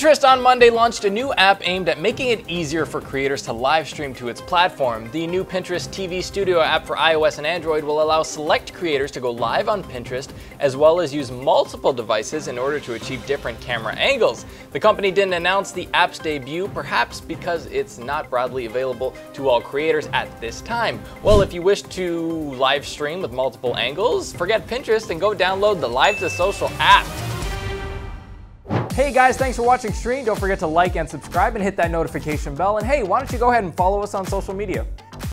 Pinterest on Monday launched a new app aimed at making it easier for creators to live stream to its platform. The new Pinterest TV Studio app for iOS and Android will allow select creators to go live on Pinterest as well as use multiple devices in order to achieve different camera angles. The company didn't announce the app's debut, perhaps because it's not broadly available to all creators at this time. Well, if you wish to live stream with multiple angles, forget Pinterest and go download the Live to Social app. Hey guys, thanks for watching Streann. Don't forget to like and subscribe and hit that notification bell. And hey, why don't you go ahead and follow us on social media?